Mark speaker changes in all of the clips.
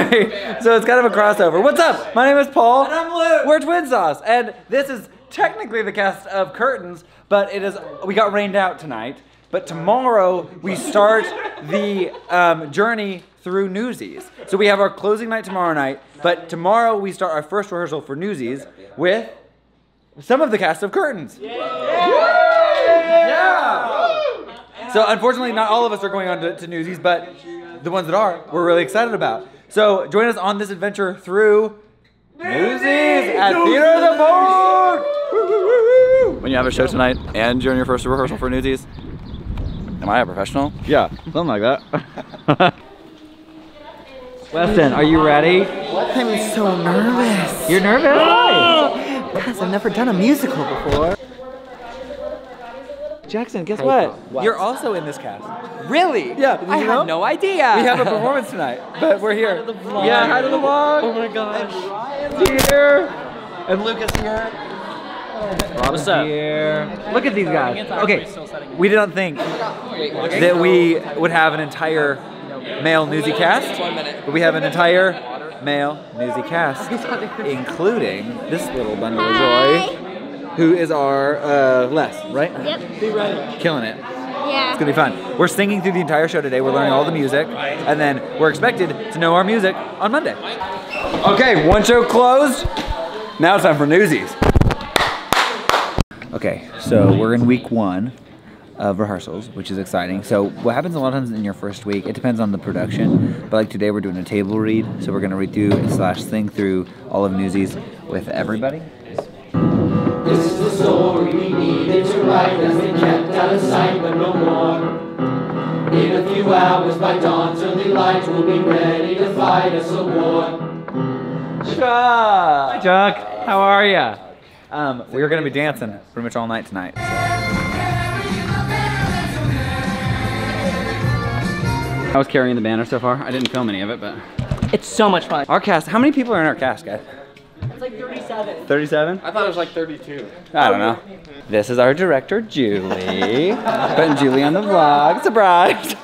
Speaker 1: So it's kind of a crossover. What's up? My name is Paul.
Speaker 2: And I'm Luke.
Speaker 1: We're Twin Sauce, and this is technically the cast of Curtains, but it is we got rained out tonight. But tomorrow we start the um, journey through Newsies. So we have our closing night tomorrow night, but tomorrow we start our first rehearsal for Newsies with some of the cast of Curtains. Yeah! So unfortunately, not all of us are going on to, to Newsies, but the ones that are, we're really excited about. So join us on this adventure through Newsies at Theatre in the Park. When you have a show tonight and you're in your first rehearsal for Newsies, am I a professional? Yeah, something like that. Weston, are you ready?
Speaker 2: I'm so nervous.
Speaker 1: You're nervous? Why?
Speaker 2: Because I've never done a musical before.
Speaker 1: Jackson, guess what? You're also in this cast.
Speaker 2: Really?
Speaker 1: Yeah, did
Speaker 2: I
Speaker 1: you know?
Speaker 2: had no idea.
Speaker 1: We have a performance tonight, but we're here. Yeah, hi to the vlog.
Speaker 2: Oh my gosh.
Speaker 1: Ryan's here. And Lucas here.
Speaker 3: What's up?
Speaker 1: Here. Look at these guys. Okay, we didn't think that we would have an entire male newsy cast, but we have an entire male newsy cast, including this little bundle of joy, who is our uh, Les, right?
Speaker 4: Yep. Be right.
Speaker 1: Killing it.
Speaker 4: Yeah.
Speaker 1: It's gonna be fun. We're singing through the entire show today. We're learning all the music, and then we're expected to know our music on Monday. Okay, one show closed. Now it's time for Newsies. Okay, so we're in week one of rehearsals, which is exciting. So what happens a lot of times in your first week, it depends on the production, but like today we're doing a table read, so we're gonna read through slash sing through all of Newsies with everybody.
Speaker 5: This is the story we needed to write That's been kept out of sight but no more In a few hours by dawn's early light We'll be ready to fight us a war
Speaker 1: Chuck! Hi, Chuck. How are ya? Um, we're gonna be dancing pretty much all night tonight.
Speaker 3: I was carrying the banner so far. I didn't film any of it, but
Speaker 2: It's so much fun.
Speaker 1: Our cast, how many people are in our cast, guys?
Speaker 2: It's like 37.
Speaker 1: 37?
Speaker 3: I thought it was like 32.
Speaker 1: I don't know. This is our director, Julie. Putting Julie on the vlog. Surprise!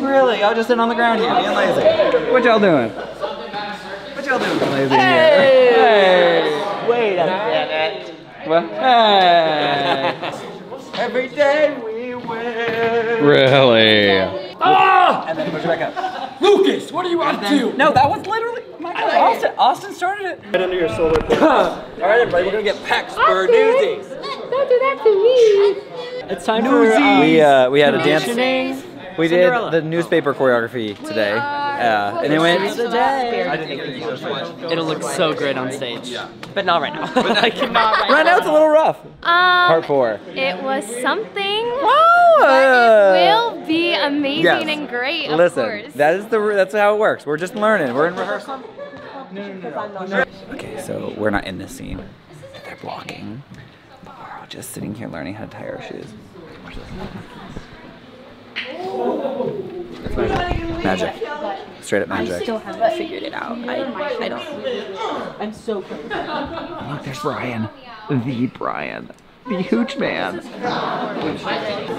Speaker 1: really? Y'all just sitting on the ground here being lazy. What y'all doing? What y'all doing lazy here? Hey!
Speaker 2: Wait a minute.
Speaker 1: Well, hey! Every day we win.
Speaker 3: Really?
Speaker 1: And then push it back up.
Speaker 2: Lucas, what are you up to?
Speaker 1: No, that was literally my God, Austin. Austin started it. Right under your solar All right, everybody, we're gonna get pecs for newsies.
Speaker 4: Don't do that to me.
Speaker 2: It's time for uh,
Speaker 1: We uh, we had a dance.
Speaker 2: Conditioning.
Speaker 1: We did the newspaper choreography today, uh, and it went.
Speaker 2: It'll look so great on stage. But not right now. like, not right,
Speaker 1: Right now it's a little rough.
Speaker 4: Um,
Speaker 1: Part four.
Speaker 4: It was something.
Speaker 1: Wow.
Speaker 4: But it will be amazing
Speaker 1: Yes.
Speaker 4: and great, of
Speaker 1: Listen,
Speaker 4: course.
Speaker 1: that is the that's how it works. We're just learning. We're in rehearsal. Okay, so we're not in this scene. They're blocking. But we're all just sitting here learning how to tie our shoes. Watch this. It's magic. Magic. Straight up magic.
Speaker 4: I still haven't figured it out. I, I don't.
Speaker 2: I'm so close.
Speaker 1: Look, there's Brian. The Brian. The Hooch Man.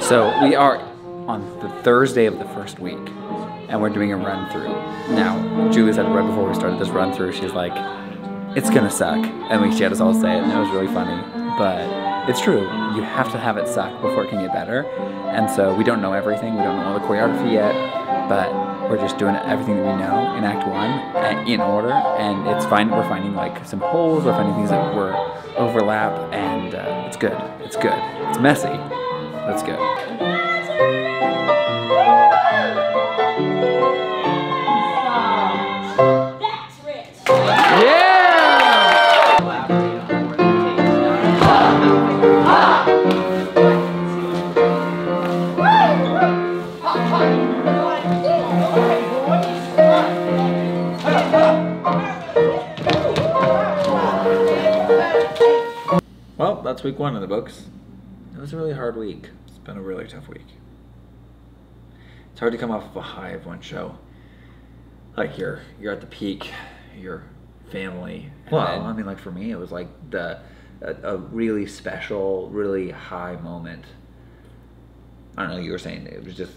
Speaker 1: So we are on the Thursday of the first week, and we're doing a run through. Now, Julie said right before we started this run through, she's like, it's gonna suck. And we, she had us all say it, and it was really funny. But it's true. You have to have it suck before it can get better. And so we don't know everything. We don't know all the choreography yet, but we're just doing everything that we know in Act One in order. And it's fine. We're finding like some holes. We're finding things that were overlap, and uh, it's good. It's good. It's messy. That's good. That's week one in the books. It was a really hard week. It's been a really tough week. It's hard to come off of a high of one show. Like you're you're at the peak, your family.
Speaker 6: Well,
Speaker 1: then-
Speaker 6: I mean, like for me, it was like the a, a really special, really high moment. I don't know. You were saying it was just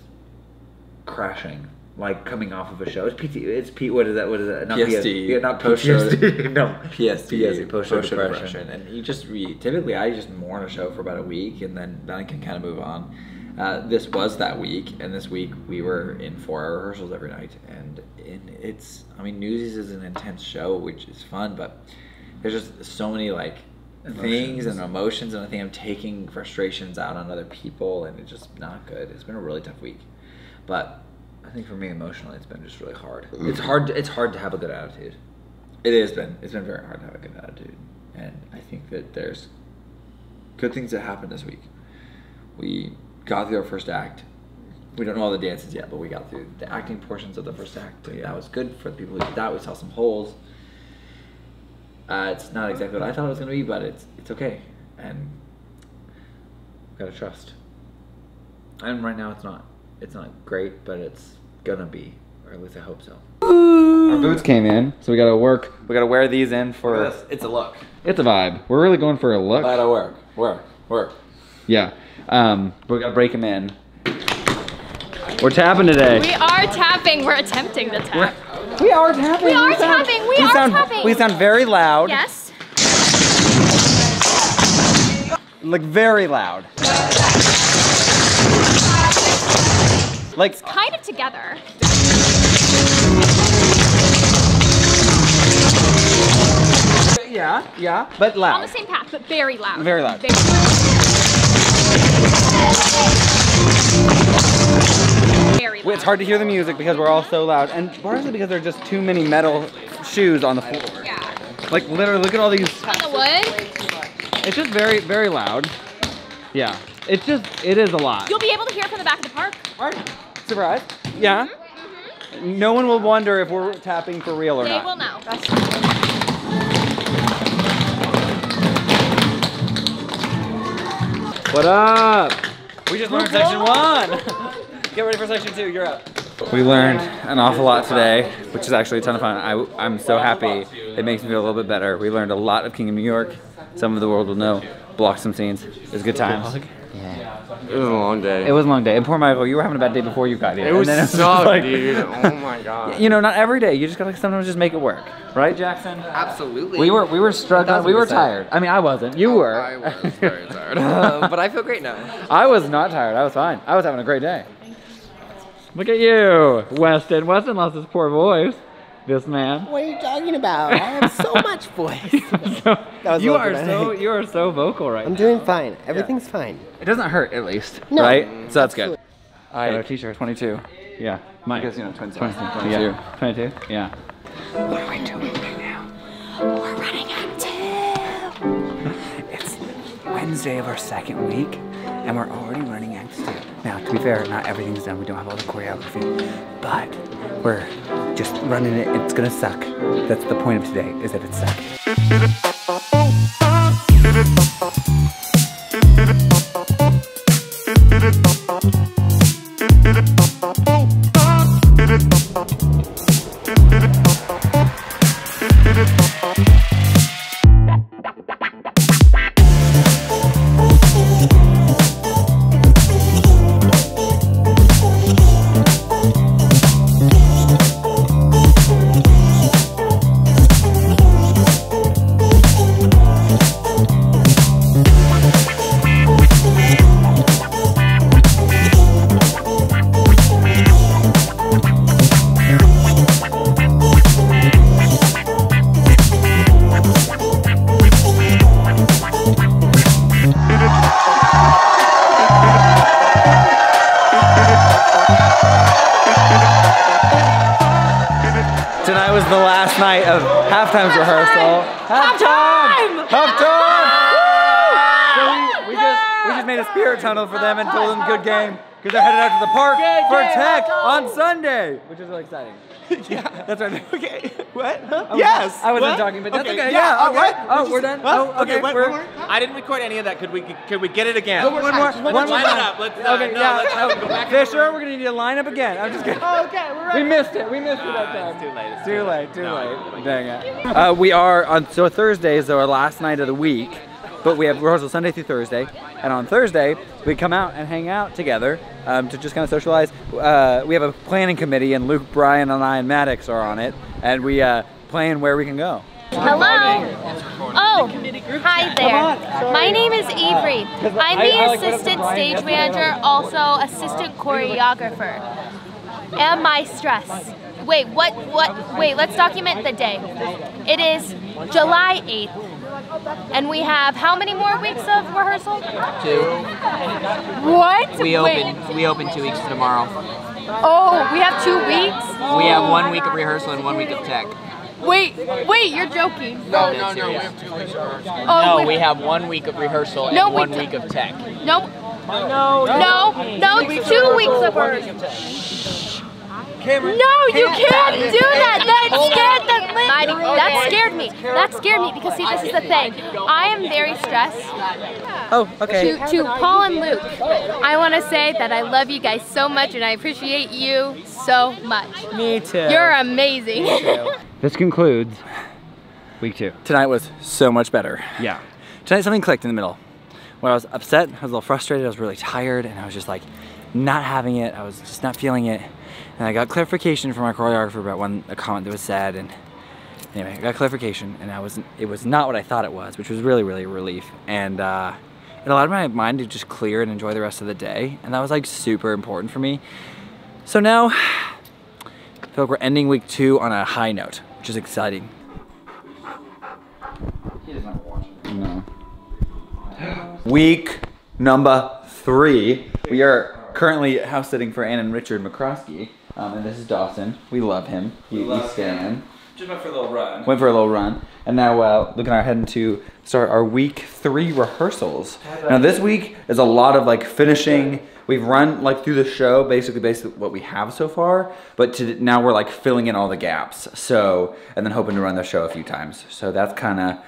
Speaker 6: crashing
Speaker 7: like coming off of a show. It's PT. It's P. What is that? What is that? Not
Speaker 6: PST,
Speaker 7: PS, yeah, not PTSD. no.
Speaker 6: PSD,
Speaker 7: PSD, post-show
Speaker 6: post-show
Speaker 7: depression.
Speaker 6: And you just re, typically I just mourn a show for about a week and then then I can kind of move on. Uh, this was that week, and this week we were in four-hour rehearsals every night, and in, it's I mean Newsies is an intense show, which is fun, but there's just so many like things and emotions, and I think I'm taking frustrations out on other people, and it's just not good. It's been a really tough week, but
Speaker 7: I think for me emotionally, it's been just really hard. It's hard. It's hard to have a good attitude.
Speaker 6: It has been. It's been very hard to have a good attitude, and I think that there's good things that happened this week. We got through our first act. We don't know all the dances yet, but we got through the acting portions of the first act. and That was good for the people who did that. We saw some holes. Uh, it's not exactly what I thought it was going to be, but it's it's okay, and we gotta trust.
Speaker 7: And right now, it's not. It's not great, but it's gonna be, or at least I hope so.
Speaker 1: Our boots came in, so we gotta work. We gotta wear these in for.
Speaker 6: It's a look.
Speaker 1: It's a vibe. We're really going for a look.
Speaker 6: That'll work. Work. Work.
Speaker 1: Yeah. Um, but we gotta break them in. We're tapping today.
Speaker 4: We are tapping. We're attempting to tap.
Speaker 1: We are tapping.
Speaker 4: We are tapping. We are
Speaker 1: sound,
Speaker 4: tapping.
Speaker 1: We sound very loud.
Speaker 4: Yes.
Speaker 1: Like very loud. Like it's
Speaker 4: Kind of together.
Speaker 1: yeah, yeah, but loud.
Speaker 4: On the same path, but very loud.
Speaker 1: Very loud.
Speaker 4: Very loud.
Speaker 1: It's hard to hear the music because we're all so loud, and partially because there are just too many metal shoes on the floor.
Speaker 4: Yeah.
Speaker 1: Like literally, look at all these.
Speaker 4: On the wood,
Speaker 1: It's just very, very loud. Yeah. It's just, it is a lot.
Speaker 4: you'll be able to hear from the back of the park.
Speaker 1: Surprise? Yeah. No one will wonder if we're tapping for real or
Speaker 4: They
Speaker 1: not.
Speaker 4: will know.
Speaker 1: What up? We just learned section one. Get ready for section two. You're up. We learned an awful lot today, which is actually a ton of fun. I, I'm so happy. It makes me feel a little bit better. We learned a lot of King of New York. Some of the world will know. Blocked some scenes. It was good times.
Speaker 8: It was a long day.
Speaker 1: It was a long day. And poor Michael, you were having a bad day before you got here.
Speaker 8: It
Speaker 1: And
Speaker 8: was
Speaker 1: then just
Speaker 8: sucked,
Speaker 1: like-
Speaker 8: dude. Oh my god.
Speaker 1: You know, not every day. You just gotta sometimes just make it work, right, Jackson?
Speaker 8: Absolutely.
Speaker 1: We were we were struggling. We were tired. I mean, I wasn't. You were.
Speaker 8: I was very tired. Uh, but I feel great now.
Speaker 1: I was not tired. I was fine. I was having a great day. Look at you, Weston. Weston lost his poor voice. This man.
Speaker 9: What are you talking about? I have so much voice.
Speaker 1: So,
Speaker 9: was
Speaker 1: you are so you are so vocal right
Speaker 9: I'm
Speaker 1: now.
Speaker 9: doing fine. Everything's fine.
Speaker 1: It doesn't hurt at least,
Speaker 9: No,
Speaker 1: right? Mm, so that's good. I got our t-shirt 22. Yeah. Mike.
Speaker 6: Because, you know, twins.
Speaker 1: 22. 22. 22. Yeah. What are we doing now?
Speaker 4: We're running active.
Speaker 6: It's Wednesday of our second week, and we're already running Act 2. Now, to be fair, not everything's done. We don't have all the choreography, but we're just running it. It's gonna suck. That's the point of today, is that it sucks.
Speaker 1: Good game because they're headed out to the park for tech on Sunday, which is really exciting. yeah, that's right.
Speaker 8: Okay. What?
Speaker 1: yes. I wasn't talking, but that's okay. Yeah.
Speaker 8: uh,
Speaker 1: okay.
Speaker 8: what?
Speaker 1: Oh, we're done. Oh, okay. we're,
Speaker 8: I didn't record any of that. Could we could we get it again?
Speaker 1: one more. One more.
Speaker 8: line it up. Let's, uh,
Speaker 1: okay.
Speaker 8: no,
Speaker 1: yeah.
Speaker 8: let's
Speaker 1: oh,
Speaker 8: go back
Speaker 1: Fisher, we're gonna need to line up again. I'm just kidding. Oh, okay. We're ready. We missed it. We missed it that time.
Speaker 8: Too late. It's
Speaker 1: Too late, too
Speaker 8: No,
Speaker 1: late. Dang it. Uh, we are on, so Thursday is our last night of the week, but we have rehearsal Sunday through Thursday. And on Thursday, we come out and hang out together um, to just kind of socialize. Uh, we have a planning committee, and Luke, Brian, and I, and Maddox are on it, and we uh, plan where we can go.
Speaker 4: Hello. Oh, hi there. My name is Avery. I'm the assistant stage manager, also assistant choreographer. Am my stress. Wait, what, what, wait, let's document the day. It is July 8th. And we have how many more weeks of rehearsal?
Speaker 5: Two.
Speaker 4: What?
Speaker 5: We
Speaker 4: Wait.
Speaker 5: open we open two weeks tomorrow.
Speaker 4: Oh, we have two weeks?
Speaker 5: We have one week of rehearsal and one week of tech.
Speaker 4: Wait, wait, you're joking.
Speaker 5: No, no, no. We have two weeks of rehearsal.
Speaker 4: Oh,
Speaker 5: no, we have one week of rehearsal and
Speaker 4: No,
Speaker 5: one week of tech.
Speaker 4: Nope. No, no, no, it's two weeks of rehearsal. No, you can't do that. That scared the living. That scared me. That scared me because see, this is the thing. I am very stressed.
Speaker 9: Oh, okay.
Speaker 4: To, to Paul and Luke, I want to say that I love you guys so much and I appreciate you so much.
Speaker 9: Me too.
Speaker 4: You're amazing.
Speaker 1: This concludes week two. Tonight was so much better.
Speaker 9: Yeah.
Speaker 1: Tonight something clicked in the middle. When I was upset, I was a little frustrated, I was really tired, and I was just like not having it. I was just not feeling it. And I got clarification from our choreographer about one a comment that was said and anyway, I got clarification and I wasn't it was not what I thought it was, which was really, really a relief. And uh it allowed my mind to just clear and enjoy the rest of the day. And that was like super important for me. So now I feel like we're ending week two on a high note, which is exciting. No. Week number three. We are currently house sitting for Ann and Richard McCroskey. Um, and this is Dawson. We love him. He, he's staying.
Speaker 7: Just went for a little run.
Speaker 1: Went for a little run. And now uh, looking at heading to start our week three rehearsals. Now this week is a lot of like finishing. We've run like through the show, basically based on what we have so far, but to, now we're like filling in all the gaps. So, and then hoping to run the show a few times. So that's kind of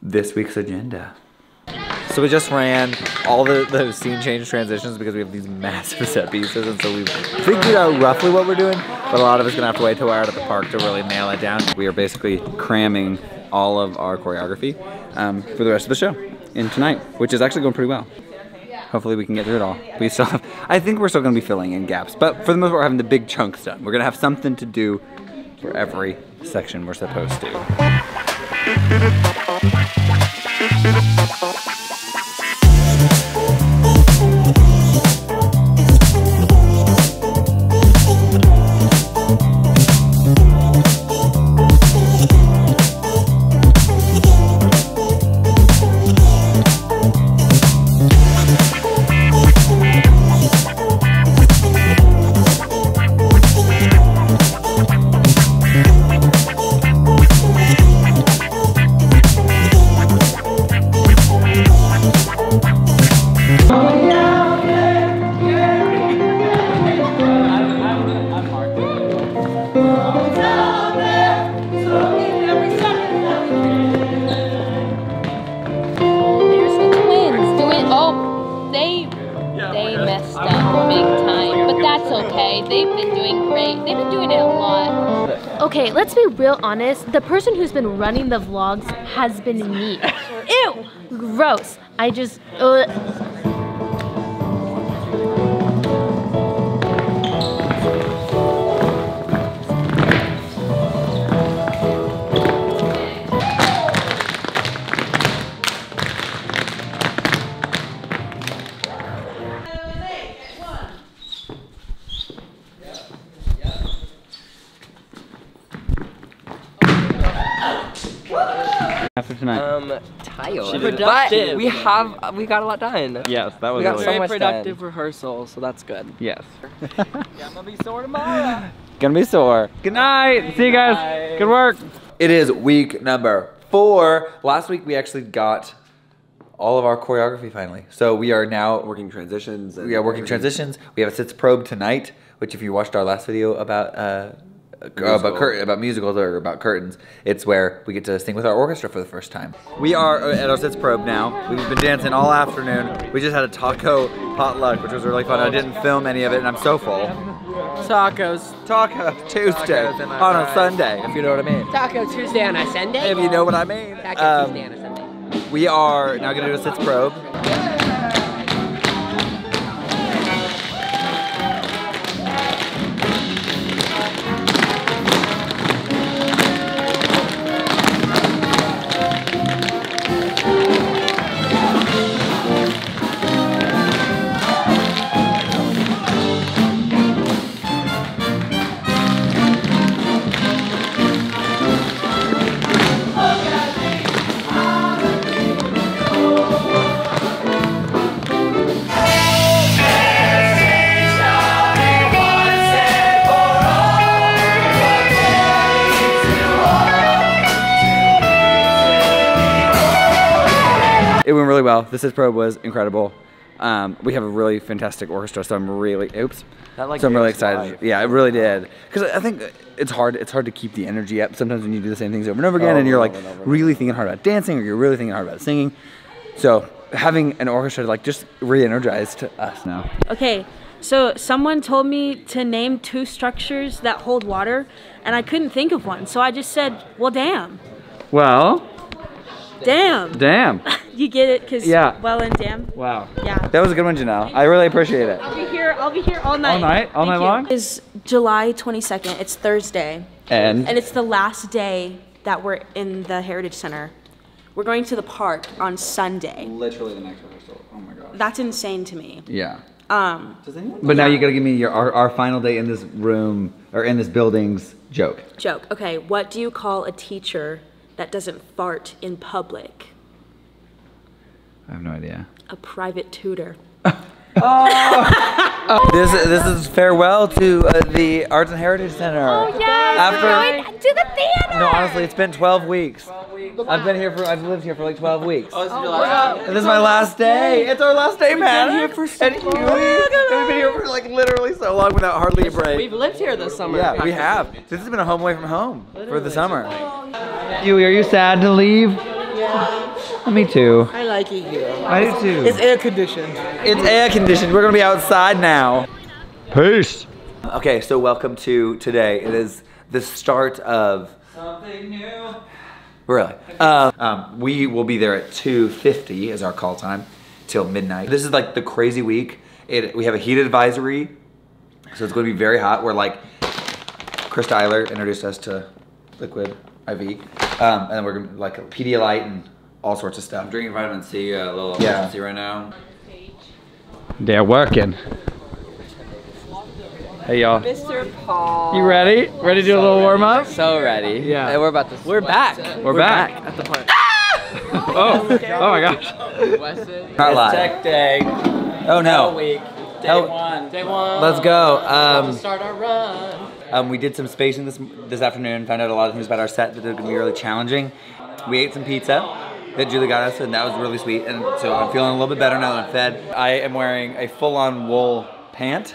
Speaker 1: this week's agenda.
Speaker 7: So we just ran all the, the scene change transitions because we have these massive set pieces, and so we've figured out roughly what we're doing, but a lot of it's gonna have to wait till we're out at the park to really nail it down.
Speaker 1: We are basically cramming all of our choreography um, for the rest of the show in tonight, which is actually going pretty well. Hopefully we can get through it all. We still have, I think we're still gonna be filling in gaps, but for the most part we're having the big chunks done. We're gonna have something to do for every section we're supposed to.
Speaker 4: Honest. The person who's been running the vlogs has been me. Ew, gross. I just. Uh,
Speaker 9: Productive.
Speaker 5: But we have we got a lot done.
Speaker 1: yes, that was
Speaker 5: We got
Speaker 1: really
Speaker 5: so
Speaker 9: Very
Speaker 5: much
Speaker 9: productive
Speaker 5: done.
Speaker 9: rehearsal, so that's good.
Speaker 1: Yes.
Speaker 5: I'm gonna be sore tomorrow.
Speaker 1: Gonna be sore. Good night. See you guys. Good work.
Speaker 7: It is week number four. Last week we actually got all of our choreography finally. So we are now
Speaker 8: Working transitions. And
Speaker 7: we are working transitions. We have a sitzprobe tonight, which if you watched our last video about uh, about cur- about musicals or about curtains, it's where we get to sing with our orchestra for the first time.
Speaker 1: We are at our sitzprobe now. We've been dancing all afternoon. We just had a taco potluck, which was really fun. I didn't film any of it, and I'm so full.
Speaker 9: Tacos.
Speaker 1: Taco Tuesday
Speaker 7: Tacos
Speaker 1: on a
Speaker 7: fries.
Speaker 1: Sunday, if you know what I mean.
Speaker 9: Taco Tuesday on a Sunday.
Speaker 1: If you know what I mean.
Speaker 9: Taco
Speaker 1: Um,
Speaker 9: Tuesday on a Sunday.
Speaker 1: we are now gonna do a sitzprobe. Well. The Sitzprobe was incredible. Um, we have a really fantastic orchestra, so I'm really oops.
Speaker 8: That, like,
Speaker 1: so I'm really excited.
Speaker 8: life.
Speaker 1: Yeah, it really did. Because I think it's hard. It's hard to keep the energy up sometimes when you do the same things over and over again,
Speaker 8: Over
Speaker 1: and you're like
Speaker 8: over over.
Speaker 1: really thinking hard about dancing, or you're really thinking hard about singing. So having an orchestra like just re-energized us now.
Speaker 10: Okay, so someone told me to name two structures that hold water, and I couldn't think of one. So I just said, well, damn.
Speaker 1: Well,
Speaker 10: Damn.
Speaker 1: damn.
Speaker 10: You get it? Because,
Speaker 1: Yeah.
Speaker 10: well and damn.
Speaker 1: Wow.
Speaker 10: Yeah.
Speaker 1: That was a good one, Janelle. I really appreciate it.
Speaker 10: I'll be here, I'll be here all night.
Speaker 1: All night? All
Speaker 10: Thank
Speaker 1: night
Speaker 10: you.
Speaker 1: long?
Speaker 10: It's July 22nd. It's Thursday.
Speaker 1: And
Speaker 10: And it's the last day that we're in the Heritage Center. We're going to the park on Sunday.
Speaker 1: literally the next rehearsal. Oh my god.
Speaker 10: That's insane to me.
Speaker 1: Yeah.
Speaker 10: Um,
Speaker 1: But now you gotta give me your our, our final day in this room or in this building's joke.
Speaker 10: joke. Okay, what do you call a teacher that doesn't fart in public?
Speaker 1: I have no idea.
Speaker 10: A private tutor.
Speaker 1: This this is farewell to uh, the Arts and Heritage Center.
Speaker 4: Oh yes,
Speaker 1: After-
Speaker 4: we're going to the theater.
Speaker 1: No, honestly, it's been 12 weeks. 12 weeks. I've been here for I've lived here for like 12 weeks.
Speaker 8: Oh, this is your last
Speaker 1: And this is my last day. It's our last day, man. We've been here for so and you, we've been here for like literally so long without hardly a break.
Speaker 9: We've lived here this summer.
Speaker 1: Yeah, we have. This has been a home away from home for the summer. You, are you sad to leave? Yeah. Me too.
Speaker 9: I like it here.
Speaker 1: I do too.
Speaker 9: It's air conditioned.
Speaker 1: It's air conditioned. We're gonna be outside now. Peace. Okay, so welcome to today. It is the start of something new. Really? Uh, um, we will be there at 2:50 is our call time till midnight. This is like the crazy week. It, we have a heat advisory, so it's going to be very hot. We're like Chris Tyler introduced us to liquid IV, um, and then we're gonna like Pedialyte and all sorts of stuff.
Speaker 6: I'm drinking vitamin C, a little
Speaker 1: Yeah.
Speaker 6: Emergen-C right now.
Speaker 1: They're working. Hey y'all.
Speaker 9: Mr. Paul.
Speaker 1: You ready? Ready to do a little warm up?
Speaker 9: So ready.
Speaker 1: Yeah.
Speaker 9: And we're about to. We're back.
Speaker 1: We're, back.
Speaker 9: at the park.
Speaker 1: Oh, oh my gosh. Not live.
Speaker 8: Tech day.
Speaker 1: Oh no.
Speaker 8: Week. Day
Speaker 1: Oh.
Speaker 8: one.
Speaker 9: Day one.
Speaker 1: Let's go. Um,
Speaker 9: Start our run.
Speaker 1: um, we did some spacing this this afternoon. Found out a lot of things about our set that are going to be really challenging. We ate some pizza that Julie got us, and that was really sweet. And so I'm feeling a little bit better now that I'm fed. I am wearing a full-on wool pant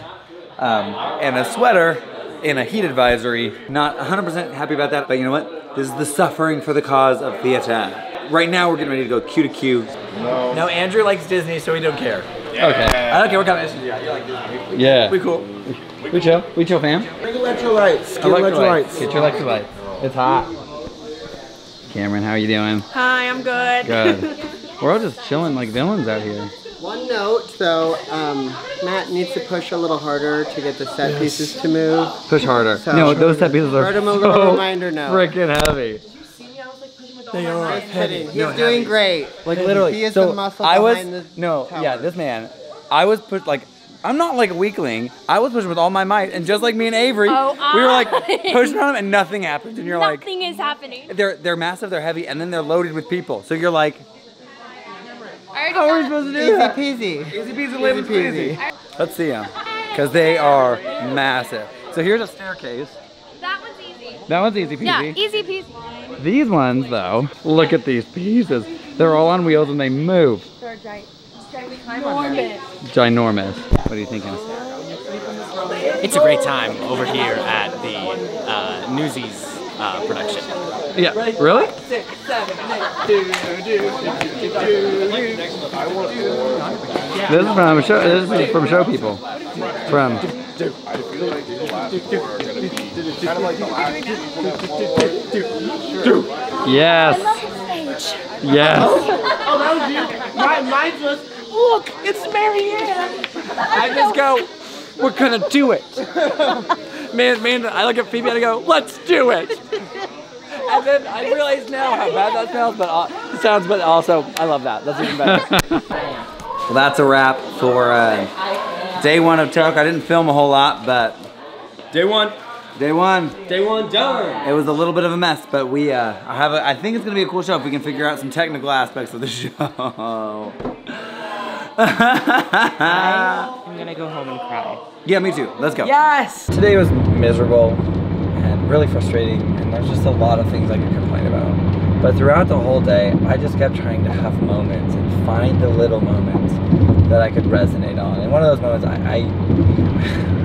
Speaker 1: um, and a sweater in a heat advisory. Not 100% happy about that, but you know what? This is the suffering for the cause of theater. Right now, we're getting ready to go cue to cue.
Speaker 8: No, Andrew likes Disney, so we don't care.
Speaker 1: Okay. I don't care. We're coming.
Speaker 8: Yeah, you like Disney.
Speaker 1: Yeah.
Speaker 8: We cool.
Speaker 1: We chill. We chill, fam.
Speaker 9: Drink electrolytes. Get
Speaker 1: Electrolytes. Get your electrolytes. It's hot. Cameron, how are you doing?
Speaker 10: Hi, I'm good.
Speaker 1: Good. We're all just chilling like villains out here.
Speaker 11: One note, though, um, Matt needs to push a little harder to get the set pieces to move.
Speaker 1: Push harder.
Speaker 11: So-
Speaker 1: no, those set pieces are
Speaker 11: Write him a
Speaker 1: so
Speaker 11: little reminder note.
Speaker 1: freaking heavy.
Speaker 11: They are He's doing great.
Speaker 1: Like literally.
Speaker 11: He is
Speaker 1: so
Speaker 11: the muscle
Speaker 1: I was
Speaker 11: behind the
Speaker 1: no,
Speaker 11: tower.
Speaker 1: yeah, this man. I was put like. I'm not like a weakling. I was pushing with all my might, and just like me and Avery,
Speaker 4: Oh,
Speaker 1: we were like pushing on them, and nothing happened. And you're like,
Speaker 4: Nothing is happening.
Speaker 1: they're they're massive, they're heavy, and then they're loaded with people. So you're like, how are we supposed to do
Speaker 11: Easy
Speaker 1: that?
Speaker 11: peasy.
Speaker 1: Easy peasy, lemon squeezy. Let's see them, because they are massive. So here's a staircase.
Speaker 4: That one's easy.
Speaker 1: That one's easy peasy.
Speaker 4: Yeah, easy peasy.
Speaker 1: These ones, though, look at these pieces. They're all on wheels and they move.
Speaker 4: They're giant.
Speaker 1: Ginormous. What are you thinking?
Speaker 12: It's a great time over here at the uh, Newsies uh, production.
Speaker 1: Yeah. Really? This is from show. This is from show people. From. Yes. Yes.
Speaker 9: Oh, that was you. Mine, mine was, look, it's Marianne.
Speaker 12: I just go, we're gonna do it. man, man, I look at Phoebe and I go, let's do it. And then I realize now how bad that smells, but uh, sounds, but also I love that. That's even better.
Speaker 1: Well, that's a wrap for uh, day one of Talk. I didn't film a whole lot, but
Speaker 8: Day one.
Speaker 1: day one,
Speaker 8: Day one done.
Speaker 1: it was a little bit of a mess. But we, uh, I have, a, I think it's gonna be a cool show if we can figure out some technical aspects of the show.
Speaker 9: I'm gonna go home and cry.
Speaker 1: yeah, me too. Let's go.
Speaker 9: Yes.
Speaker 1: Today was miserable and really frustrating, and there's just a lot of things I could complain about.
Speaker 13: But throughout the whole day, I just kept trying to have moments and find the little moments that I could resonate on. And one of those moments, I, I,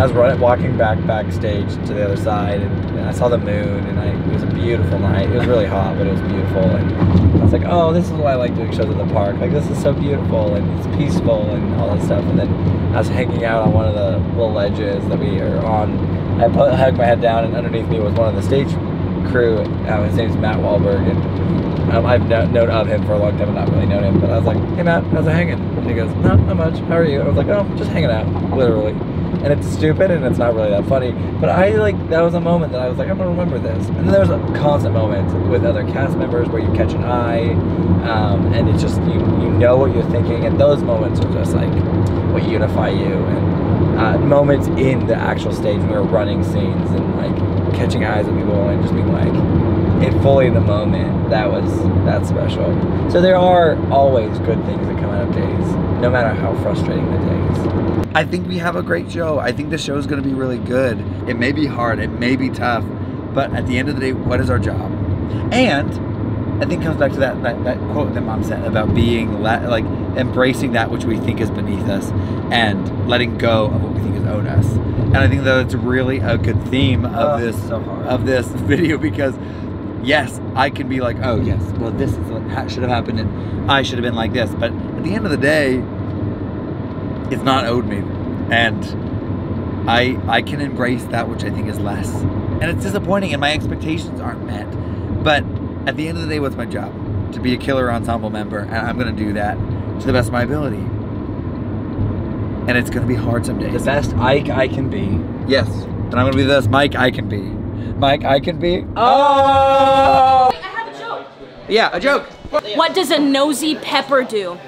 Speaker 13: I was running, walking back backstage to the other side, and, and I saw the moon, and I, it was a beautiful night. It was really hot, but it was beautiful. And I was like, oh, this is why I like doing shows at the park. Like this is so beautiful and it's peaceful and all that stuff. And then I was hanging out on one of the little ledges that we are on. I put, hugged my head down, and underneath me was one of the stage crew. Um, his name's Matt Wahlberg, and um, I've kno- known of him for a long time, and not really known him. But I was like, "Hey Matt, how's it hanging?" And he goes, "Not, not much. How are you?" And I was like, "Oh, just hanging out, literally." And it's stupid, and it's not really that funny. But I like that was a moment that I was like, "I'm gonna remember this." And then there's a constant moment with other cast members where you catch an eye, um, and it's just you you know what you're thinking, and those moments are just like what unify you and. Uh, moments in the actual stage when we were running scenes and like catching eyes with people and just being like in fully in the moment that was that's special so there are always good things that come out of days no matter how frustrating the days
Speaker 1: I think we have a great show. I think the show is going to be really good. It may be hard, it may be tough, but at the end of the day, what is our job? And I think it comes back to that that, that quote that mom said about being la- like embracing that which we think is beneath us and letting go of what we think is owed us. And I think that it's really a good theme of
Speaker 13: Oh,
Speaker 1: this
Speaker 13: so
Speaker 1: of this video because yes, I can be like, oh yes, well this is what should have happened and I should have been like this, but at the end of the day, it's not owed me and I I can embrace that which I think is less. And it's disappointing and my expectations aren't met. But at the end of the day, what's my job? To be a killer ensemble member, and I'm gonna do that to the best of my ability. And it's gonna be hard some days.
Speaker 13: the best Ike I can be
Speaker 1: Yes. And I'm gonna be the best Mike I can be. Mike I can be.
Speaker 13: oh Wait, I have a joke.
Speaker 1: Yeah, a joke.
Speaker 4: What does a nosy pepper do?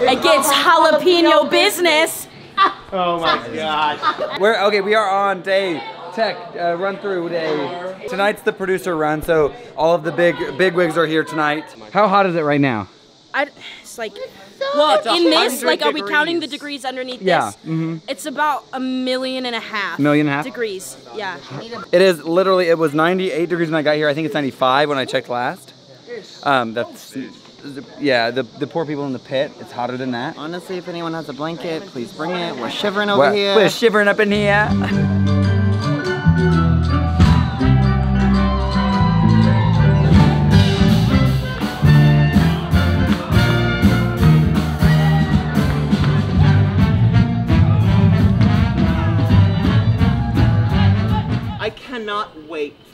Speaker 4: It gets jalapeno business.
Speaker 9: Oh my gosh.
Speaker 1: We're okay. We are on day tech uh, run through day. Tonight's the producer run, so all of the big big wigs are here tonight. How hot is it right now?
Speaker 4: I, it's like, well,
Speaker 9: It's
Speaker 4: in this, like, are we counting the
Speaker 9: degrees.
Speaker 4: degrees underneath
Speaker 1: Yeah,
Speaker 4: this?
Speaker 1: mhm.
Speaker 4: It's about a million and a half.
Speaker 1: Million and a half?
Speaker 4: Degrees, yeah.
Speaker 1: It is literally. It was 98 degrees when I got here. I think it's 95 when I checked last. Um, that's yeah. The the poor people in the pit. It's hotter than that.
Speaker 2: Honestly, if anyone has a blanket, please bring it. We're shivering over
Speaker 1: We're,
Speaker 2: here.
Speaker 1: we're shivering up in here.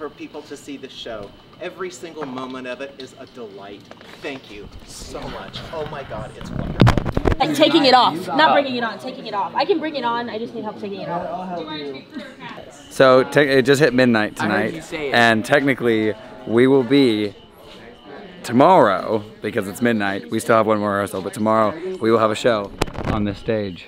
Speaker 9: for people to see the show. Every single moment of it is a delight. Thank you so much. Oh my god, it's wonderful.
Speaker 4: Like taking it off, not bringing it on, taking it off. I can bring it on. I just need help taking it off.
Speaker 1: So te- it just hit midnight tonight,
Speaker 11: you say it.
Speaker 1: and technically we will be tomorrow because it's midnight. We still have one more rehearsal, but tomorrow we will have a show on this stage.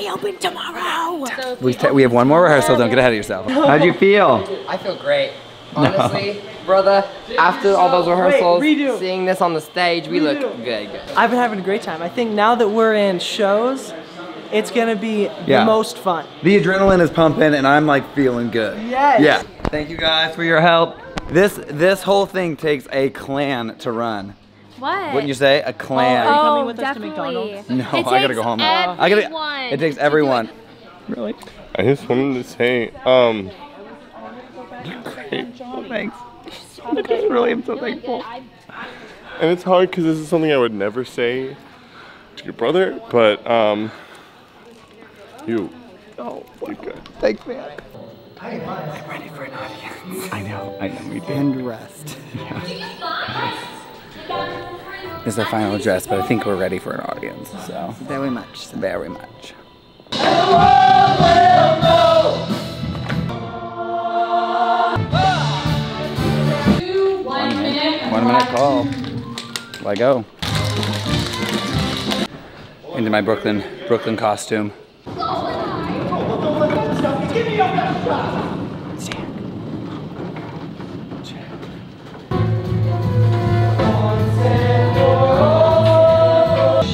Speaker 4: We open tomorrow.
Speaker 1: We, te- we have one more rehearsal. Don't get ahead of yourself. How'd you feel?
Speaker 11: I feel great. Honestly, brother, after all those rehearsals,
Speaker 14: redo.
Speaker 11: seeing this on the stage, we look good. good.
Speaker 14: I've been having a great time. I think now that we're in shows, it's gonna be
Speaker 1: Yeah.
Speaker 14: the most fun.
Speaker 1: The adrenaline is pumping, and I'm like feeling good.
Speaker 14: Yes.
Speaker 1: Yeah. Thank you guys for your help. This this whole thing takes a clan to run.
Speaker 5: What?
Speaker 1: Wouldn't you say a clan?
Speaker 14: Are you coming
Speaker 5: Oh,
Speaker 14: with us to
Speaker 5: definitely.
Speaker 14: McDonald's?
Speaker 1: No,
Speaker 5: It
Speaker 1: I gotta go home. I gotta. It takes everyone. Really?
Speaker 15: I just wanted to say, um,
Speaker 1: Thanks. I just really am so thankful.
Speaker 15: and it's hard because this is something I would never say to your brother, but um, you,
Speaker 1: Oh,
Speaker 15: you good.
Speaker 1: thanks, man. I'm ready for an audience. I know. I know. We do.
Speaker 2: And rest.
Speaker 1: This is our final address, but I think we're ready for an audience. So
Speaker 2: Very much. so.
Speaker 1: very much. One minute, one minute call. Let go. Into my Brooklyn Brooklyn costume.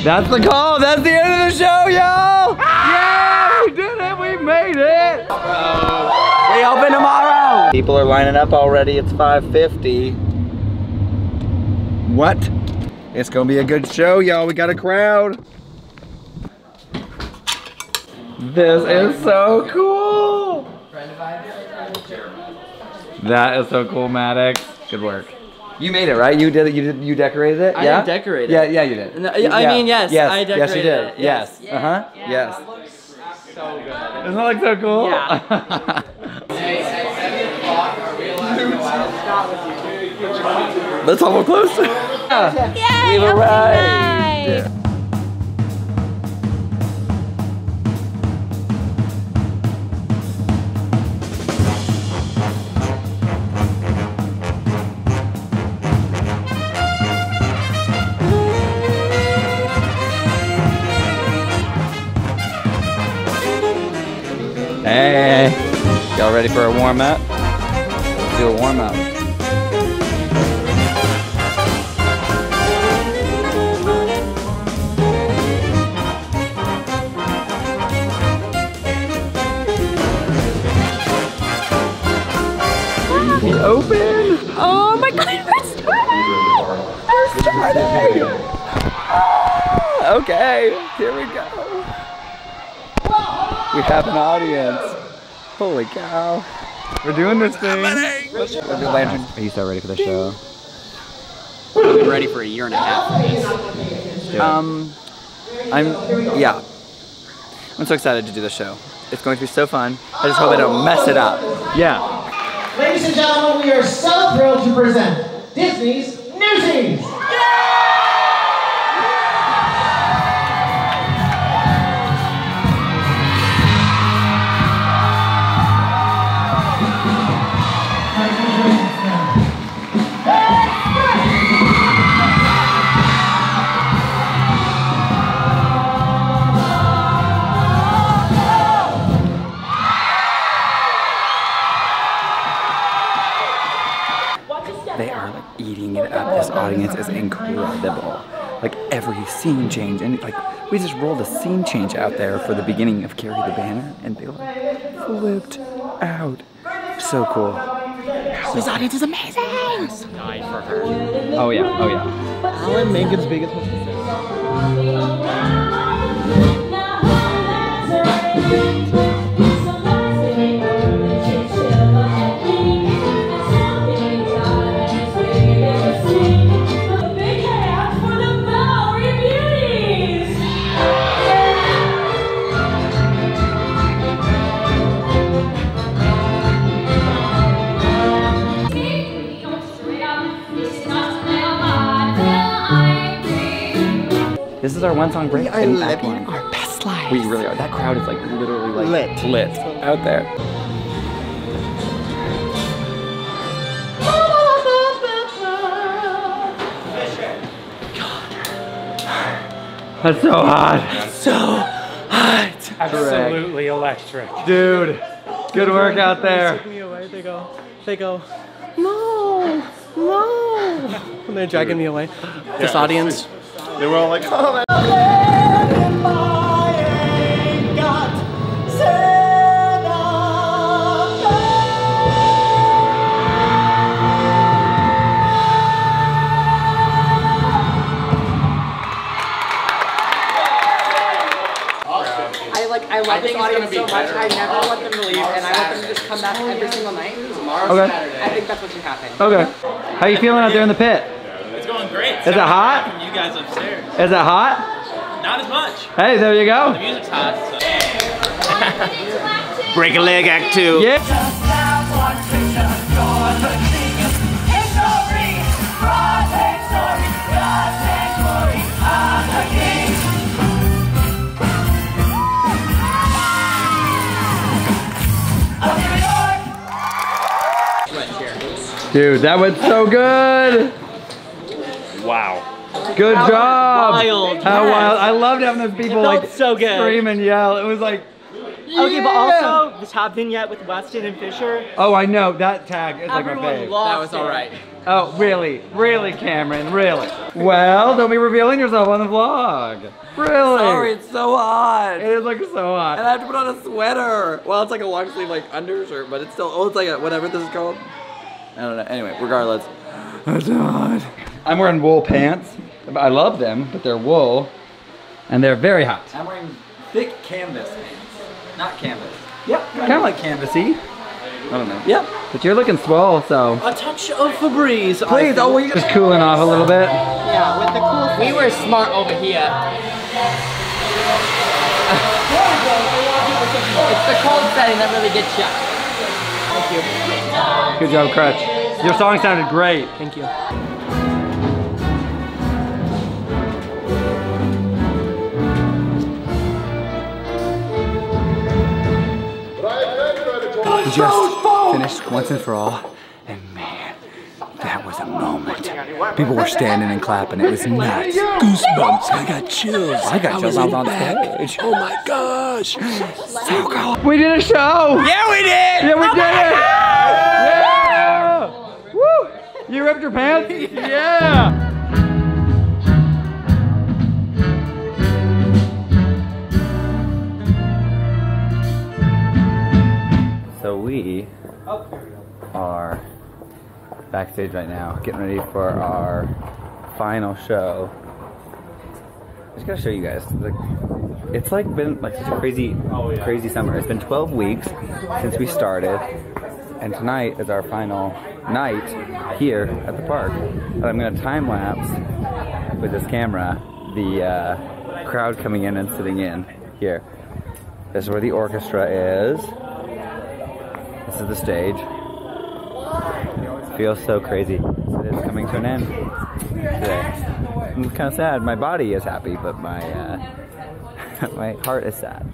Speaker 1: That's the call. That's the end of the show, y'all. Yeah, we did it. We made it. We open tomorrow. People are lining up already. It's 5:50. What? It's gonna be a good show, y'all. We got a crowd. This is so cool. That is so cool, Maddox. Good work. You made it, right? You did it. You did. You decorated it.
Speaker 4: I
Speaker 1: yeah?
Speaker 4: didn't decorate it.
Speaker 1: Yeah, yeah, you did.
Speaker 4: No, I
Speaker 1: Yeah.
Speaker 4: mean, yes,
Speaker 1: yes,
Speaker 4: I
Speaker 1: Yes, you did.
Speaker 4: it,
Speaker 1: Yes.
Speaker 4: yes.
Speaker 1: Uh huh. Yes.
Speaker 4: So good.
Speaker 1: Doesn't that look so cool?
Speaker 4: Yeah.
Speaker 1: Let's almost close.
Speaker 16: Yay,
Speaker 1: We've
Speaker 16: opening
Speaker 1: arrived.
Speaker 16: night.
Speaker 1: Ready for a warm up? Do a warm up. Open.
Speaker 2: Oh my god, we're starting! We're starting!
Speaker 1: Okay, here we go. We have an audience. Holy cow. We're doing this thing. Let's do lantern. Are you so ready for the show?
Speaker 5: I've been ready for a year and a half for this.
Speaker 1: Um, I'm, yeah. I'm so excited to do the show. It's going to be so fun. I just hope I don't mess it up. Yeah.
Speaker 10: Ladies and gentlemen, we are so thrilled to present Disney's Newsies!
Speaker 1: Scene change, and like we just rolled a scene change out there for the beginning of Carry the Banner, and they like flipped out. So cool.
Speaker 2: This audience is amazing!
Speaker 1: Oh yeah, oh yeah.
Speaker 4: Alan Menken's biggest
Speaker 1: our one song break.
Speaker 11: are
Speaker 1: in
Speaker 11: living our best lives.
Speaker 1: We really are. That crowd is like literally like
Speaker 11: Lit.
Speaker 1: lit out there. That's so hot. So hot.
Speaker 14: Absolutely electric.
Speaker 1: Dude, good work out there.
Speaker 4: Take me away. They go. They go. No, no. And they're dragging me away. This
Speaker 17: Yeah.
Speaker 4: audience.
Speaker 17: They were all like, oh, that.
Speaker 5: I like I love this audience so much. I never want them to leave, and I want them to just come back every single night. Tomorrow's
Speaker 1: Okay.
Speaker 5: Saturday. I think that's what should happen.
Speaker 1: Okay. How you feeling out there in the pit?
Speaker 12: It's going great.
Speaker 1: Is it hot?
Speaker 12: From you guys upstairs.
Speaker 1: Is it hot?
Speaker 12: Not as much.
Speaker 1: Hey, there you go.
Speaker 12: The
Speaker 1: go.
Speaker 12: music's hot. So.
Speaker 18: Break a leg, act two.
Speaker 1: Yeah. Dude, that went so good.
Speaker 14: Wow.
Speaker 1: Good job.
Speaker 4: wild,
Speaker 1: How
Speaker 4: yes.
Speaker 1: wild. I loved having those people
Speaker 4: felt
Speaker 1: like
Speaker 4: so good.
Speaker 1: scream and yell. It was like,
Speaker 4: Okay, but also the top vignette with Weston and Fisher.
Speaker 1: oh, I know. That tag is like my
Speaker 4: Everyone
Speaker 1: fave.
Speaker 4: lost
Speaker 5: That was all right.
Speaker 1: Oh, really? Really, Cameron? Really? Well, don't be revealing yourself on the vlog. Really?
Speaker 19: Sorry, it's so hot.
Speaker 1: It is like so hot.
Speaker 19: And I have to put on a sweater. Well, it's like a long sleeve like undershirt, but it's still oh, it's like a whatever this is called. I don't know. Anyway, regardless, it's so hot.
Speaker 1: I'm wearing wool pants. I love them, but they're wool, and they're very hot.
Speaker 12: I'm wearing thick canvas pants, not canvas.
Speaker 1: Yep, kind of like canvasy. I don't know.
Speaker 12: Yep.
Speaker 1: But you're looking swell, so.
Speaker 14: A touch of Febreze. I
Speaker 1: Please, oh, we just cooling off a little bit.
Speaker 5: Yeah, with the cool. We were smart over here. it's the cold setting that really gets you. Thank you.
Speaker 1: Good job, Crutch. Your song sounded great.
Speaker 14: Thank you.
Speaker 6: We just finished once and for all, and man, that was a moment. People were standing and clapping. It was nuts. Goosebumps. I got chills. I got chills. I was on stage.
Speaker 20: Oh my gosh.
Speaker 6: So cool.
Speaker 1: We did a show.
Speaker 12: Yeah, we did.
Speaker 1: Yeah, we
Speaker 12: Oh
Speaker 1: did it. Yeah. Woo. You ripped your pants? yeah. So we are backstage right now, getting ready for our final show. I just gotta show you guys. Like, it's like been like such a crazy, crazy summer. It's been 12 weeks since we started, and tonight is our final night here at the park. And I'm gonna time lapse with this camera the uh, crowd coming in and sitting in here. This is where the orchestra is. This is the stage. feels so crazy. It is coming to an end today. I'm kind of sad. My body is happy, but my uh, my heart is sad.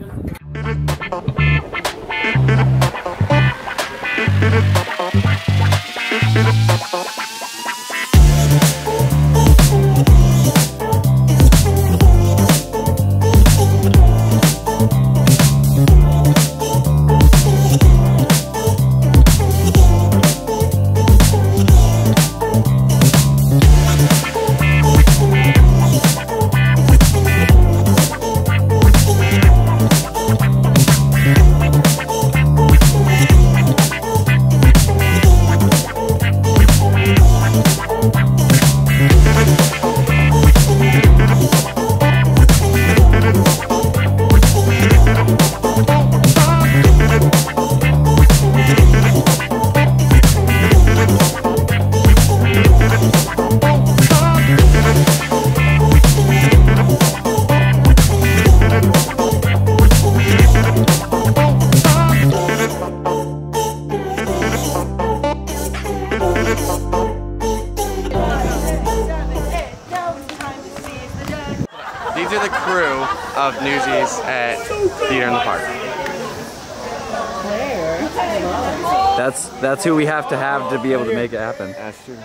Speaker 1: That's that's who we have to have to be able to make it happen.
Speaker 21: That's true.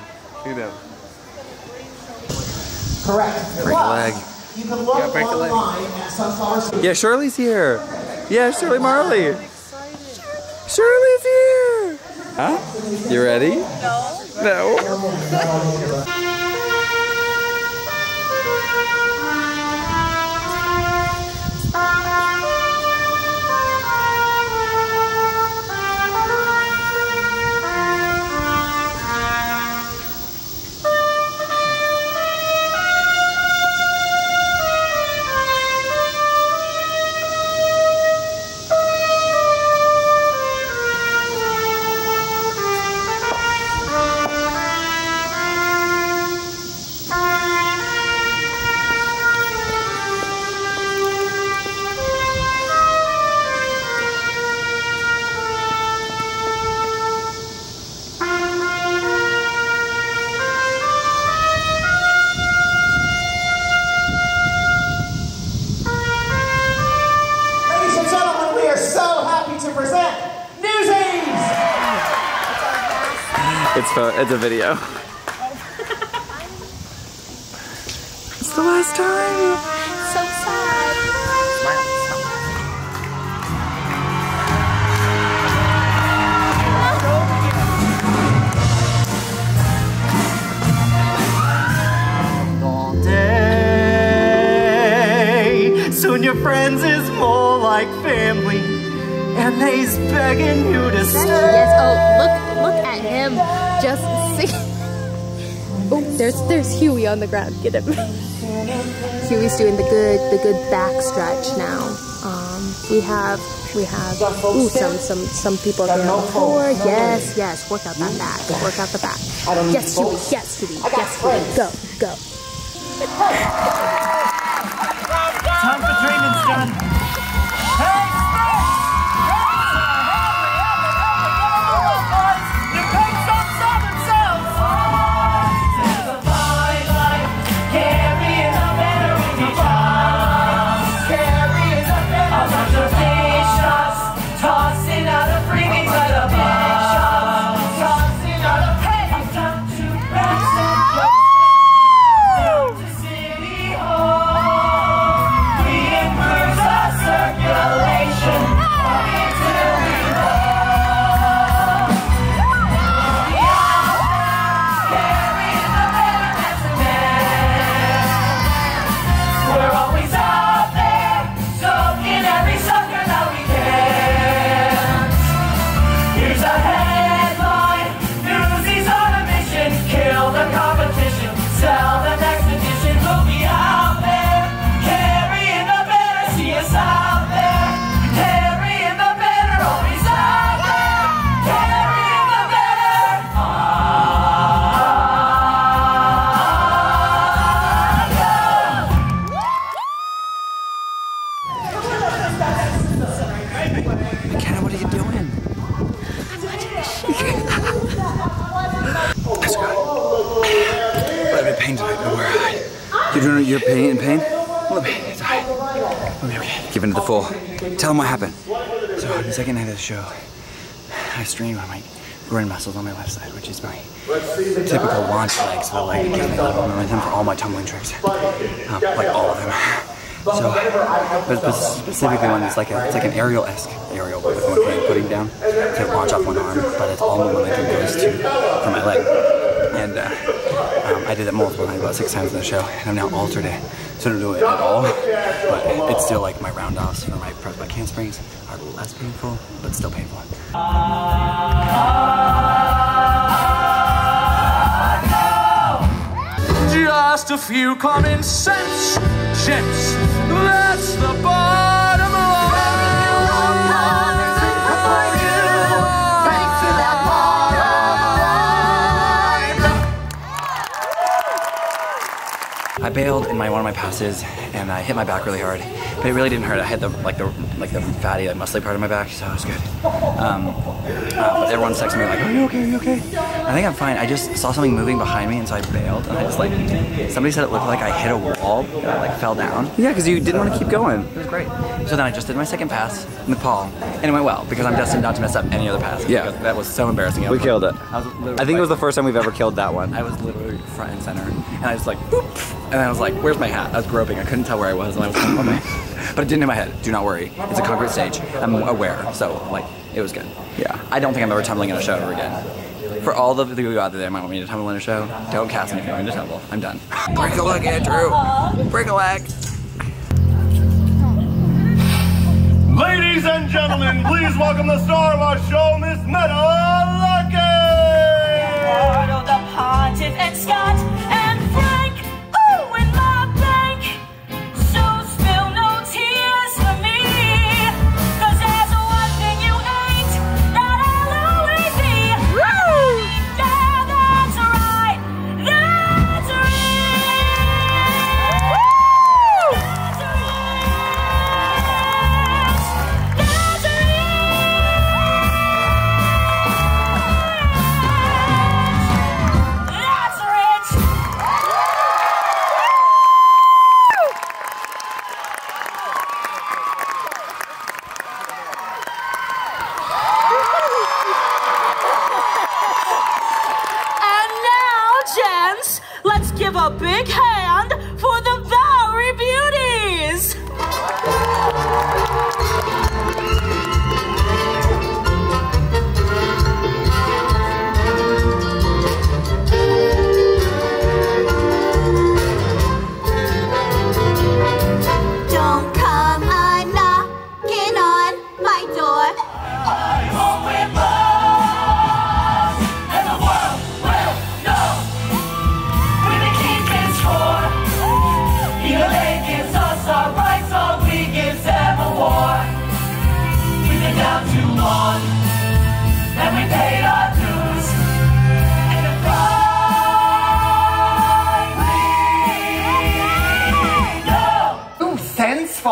Speaker 21: See them.
Speaker 20: Correct.
Speaker 1: Break a leg.
Speaker 20: You can look
Speaker 1: Yeah, break a leg.
Speaker 20: at Sunflower
Speaker 1: Yeah, Shirley's here. Yeah, Shirley Marley. Shirley's here. Huh? You ready? No. No. A video. The
Speaker 22: ground. Get him. Huey's doing the good the good back stretch now. Um, we have we have ooh some some some people here on the floor. Yes yes. Work out that back. Work out the back. Yes Huey. Yes Huey. Yes Huey. Go go.
Speaker 4: Time for training's done.
Speaker 7: Good. I'm in pain tonight. Don't worry. You're doing you're pain in pain? Well, it's alright. Okay, okay. Give it the full. Tell them what happened. So on the second night of the show, I strained my groin muscles on my left side, which is my typical launch leg, so the leg gives me a of momentum for all my tumbling tricks. Um, like all of them. So, but, specifically one that's like a, it's like an aerial-esque aerial with one putting, putting down to launch off one arm, but it's all the momentum goes to for my leg. Uh, um, I did it multiple times, about six times in the show, and I'm now altered it, so I don't do it at all. But it's still like my round-offs for my press back handsprings are less painful, but still painful.
Speaker 4: Just a few common sense checks. That's the bottom
Speaker 7: bailed in my one of my passes and I hit my back really hard, but it really didn't hurt. I hit the like the like the fatty like muscly part of my back, so it was good. Um, uh, but everyone's texting me like, "Are you okay? Are you okay?" I think I'm fine. I just saw something moving behind me, and so I bailed. And I just like somebody said it looked like I hit a wall and I like fell down.
Speaker 1: Yeah, because you didn't want to keep going.
Speaker 7: It was great. So then I just did my second pass in Nepal, and it went well because I'm destined not to mess up any other pass.
Speaker 1: Yeah.
Speaker 7: that was so embarrassing.
Speaker 1: We killed it.
Speaker 7: I,
Speaker 1: I think it was the first time we've ever killed that one.
Speaker 7: I was literally front and center, and I was like, boop, and I was like, "Where's my hat?" I was groping. I couldn't tell where I was, and I was on my, but it didn't in my head. Do not worry. It's a concrete stage. I'm aware, so like, it was good.
Speaker 1: Yeah.
Speaker 7: I don't think I'm ever tumbling in a show ever again. For all the people out there that might want me to tumble in a show, don't cast me if you want me to tumble. I'm done. Break a leg, Andrew. Break a leg.
Speaker 8: Ladies and gentlemen, please welcome the star of our show, Miss Medda Larkin!
Speaker 4: Part of the pontiff and Scott and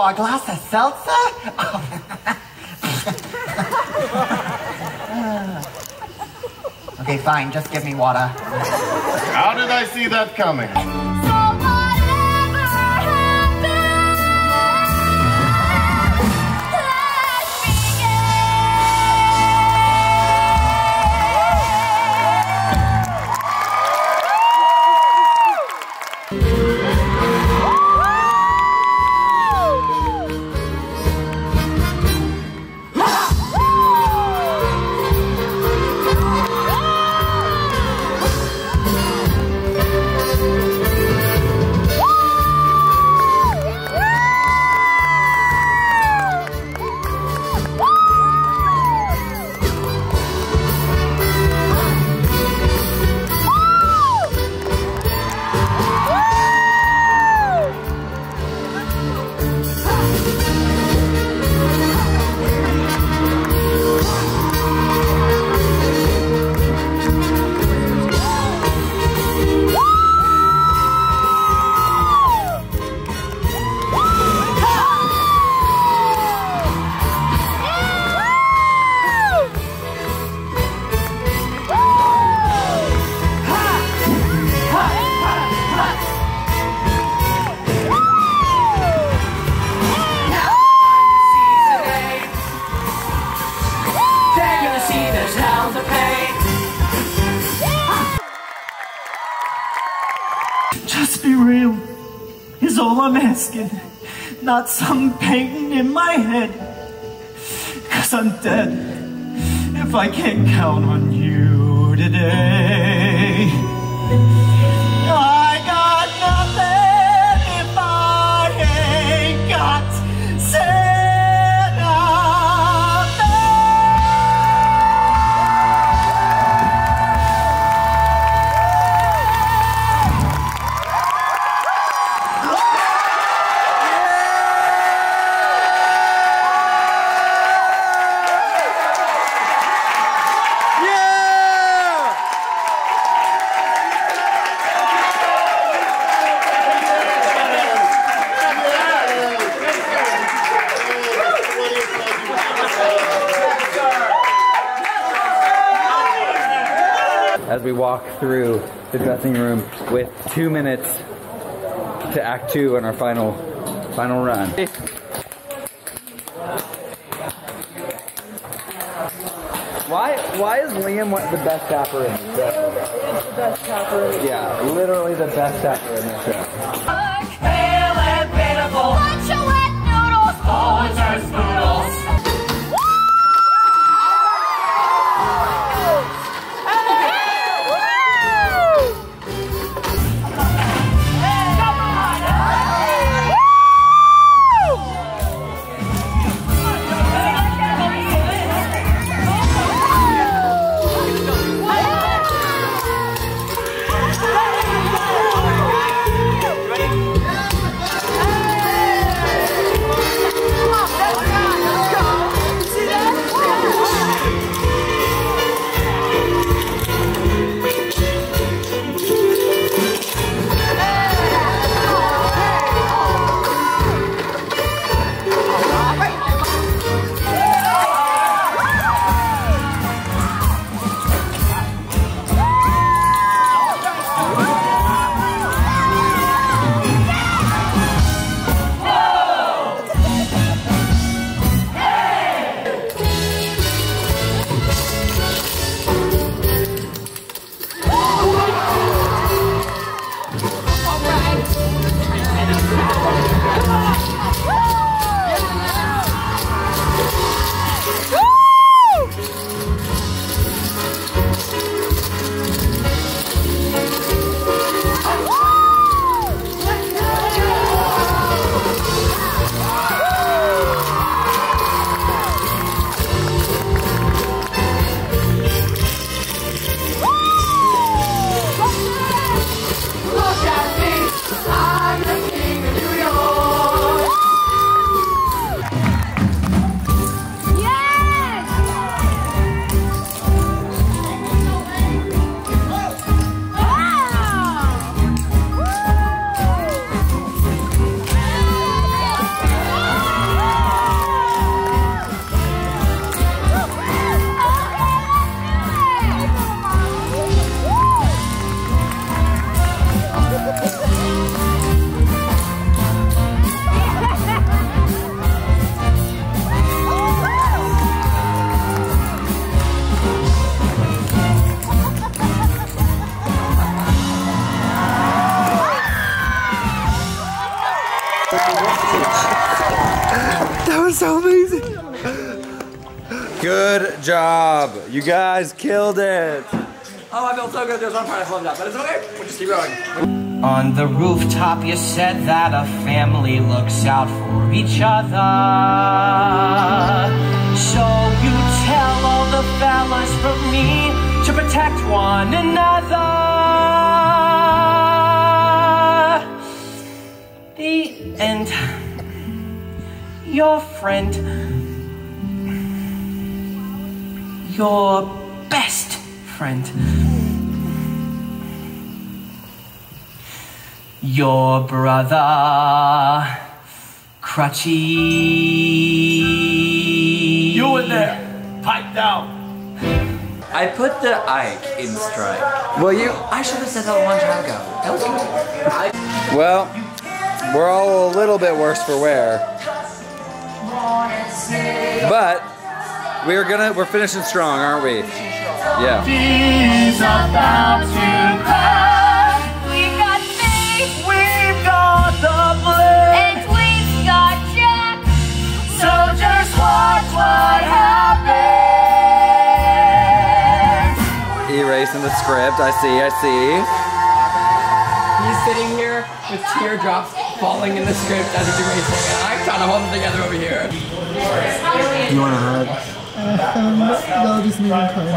Speaker 4: A
Speaker 2: glass of seltzer? okay, fine. Just give me water.
Speaker 15: How did I see that coming?
Speaker 17: I'm asking. Not some painting in my head. Cause I'm dead if I can't count on you today.
Speaker 1: We walk through the dressing room with two minutes to act two on our final final run. Why why is Liam what- the best rapper in the show?
Speaker 20: the best tapper.
Speaker 1: Yeah, literally the best rapper in the show.
Speaker 7: There's one part I flubbed up, but it's okay. We'll just keep going.
Speaker 17: On the rooftop, you said that a family looks out for each other. So you tell all the fellas from me to protect one another. The end. Your friend. Your best friend. Your brother, Crutchie.
Speaker 7: You in there, pipe down. I put the Ike in strike.
Speaker 1: Well, you.
Speaker 7: I should have said that a long time ago. That was good.
Speaker 1: Well, we're all a little bit worse for wear. But we're gonna we're finishing strong, aren't we? Yeah.
Speaker 17: What happens.
Speaker 1: Erasing the script. I see. I see.
Speaker 5: He's sitting here with teardrops falling in the script as he's erasing it. I'm trying to hold them together over here.
Speaker 1: You want a hug?
Speaker 11: no, just me and crying.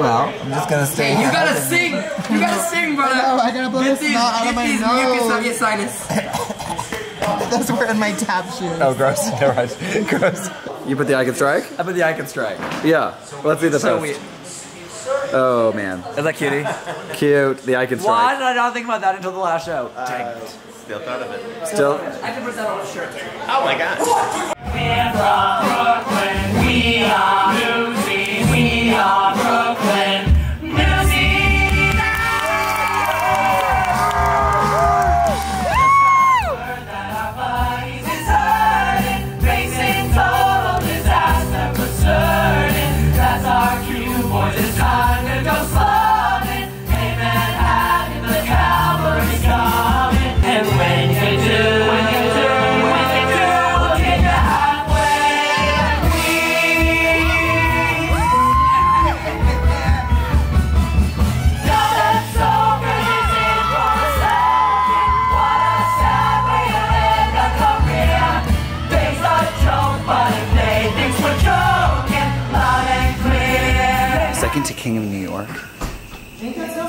Speaker 1: Well, I'm just gonna stay
Speaker 5: You
Speaker 1: here.
Speaker 5: gotta sing! You gotta sing, brother!
Speaker 11: No, I gotta blow
Speaker 5: Get
Speaker 11: this
Speaker 5: these,
Speaker 11: snot out
Speaker 5: get
Speaker 11: of my
Speaker 5: these
Speaker 11: nose.
Speaker 5: mucus out your sinus.
Speaker 11: Those were in my tap shoes.
Speaker 1: Oh, gross. Never mind. Gross. You put the icon strike?
Speaker 7: I put the Ike strike.
Speaker 1: Yeah. Let's see the
Speaker 7: So
Speaker 1: post. Oh man.
Speaker 7: Is that cutie?
Speaker 1: Cute. The icon
Speaker 7: Why
Speaker 1: strike.
Speaker 7: did I not think about that until the last show? Dang it.
Speaker 9: Still thought of it.
Speaker 1: Still.
Speaker 7: I can put that on a shirt.
Speaker 9: Oh my god.
Speaker 17: We're from Brooklyn. We are Newsies. We are Brooklyn.
Speaker 1: Second to King of New York.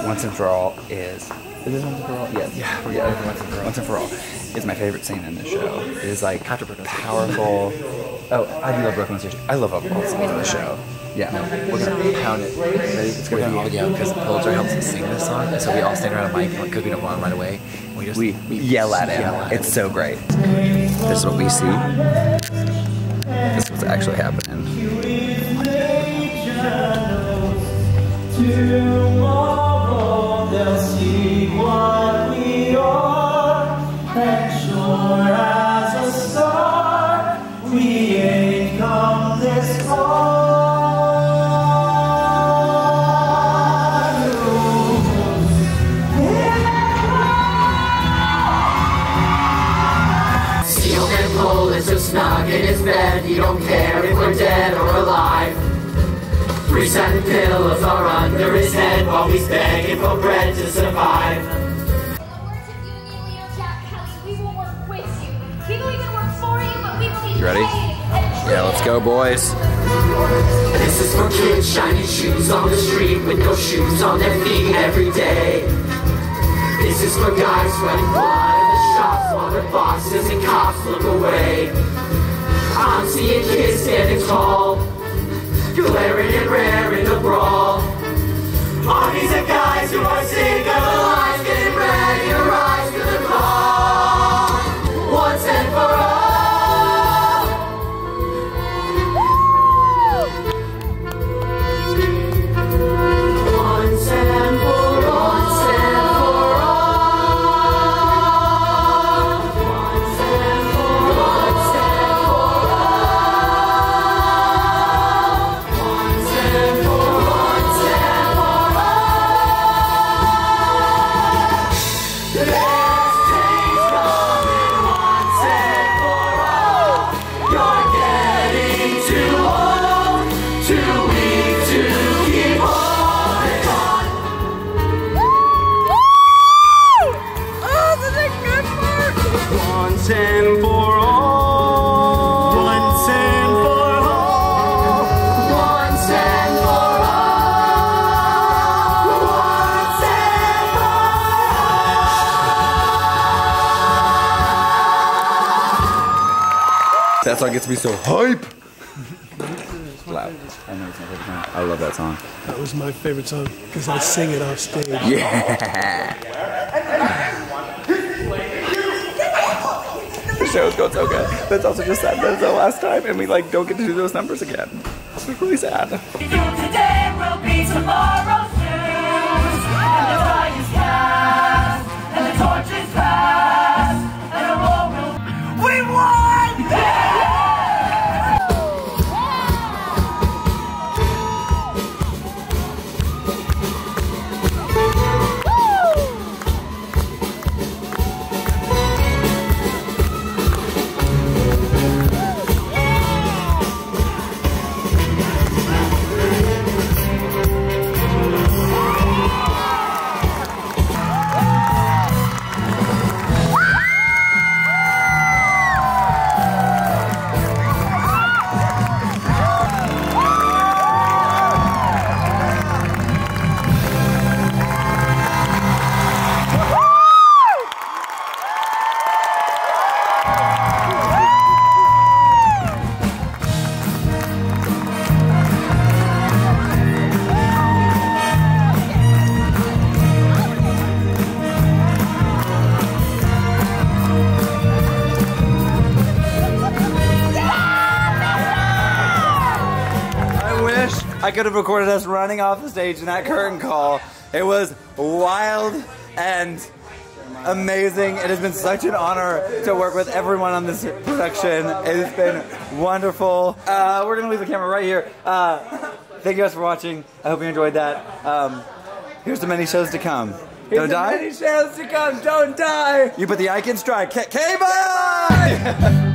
Speaker 1: Once and for all is. Is this once and for all? Yes. Yeah, forget it. Once and for all. Once and for all is my favorite scene in the show. It is like powerful. Oh, I do love Brooklyn Station. I love all the scenes in the show. Yeah.
Speaker 23: We're gonna pound it. Ready? It's gonna be all yeah, because Pulitzer helps us sing this song, and so we all stand around a mic because we don't want right away. We just
Speaker 1: We, yell at him.
Speaker 23: yell at
Speaker 1: it's so great. This is what we see. This is what's actually happening.
Speaker 17: Tomorrow they'll see what we are, and sure
Speaker 4: Satin pillows are under his head while he's begging for bread to survive.
Speaker 1: You ready? Yeah, let's go, boys.
Speaker 4: This is for kids shining shoes on the street with no shoes on their feet every day. This is for guys sweating blood in the shops while their bosses and cops look away. I'm seeing kids standing tall, glaring and raring the brawl. Armies of guys who are sick of
Speaker 1: so hype. Loud. I know it's my favorite song. I love that song.
Speaker 24: That was my favorite song because I sing it off stage.
Speaker 1: Yeah. the show's going so good. That's also just sad that it's the last time and we like don't get to do those numbers again. It's like really sad. Could have recorded us running off the stage in that curtain call. It was wild and amazing. It has been such an honor to work with everyone on this production. It has been wonderful. Uh, we're gonna leave the camera right here. Uh, thank you guys for watching. I hope you enjoyed that. Um, here's the many shows to come. Don't die.
Speaker 12: Many shows to come. Don't die.
Speaker 1: You put the icon strike. K, K bye.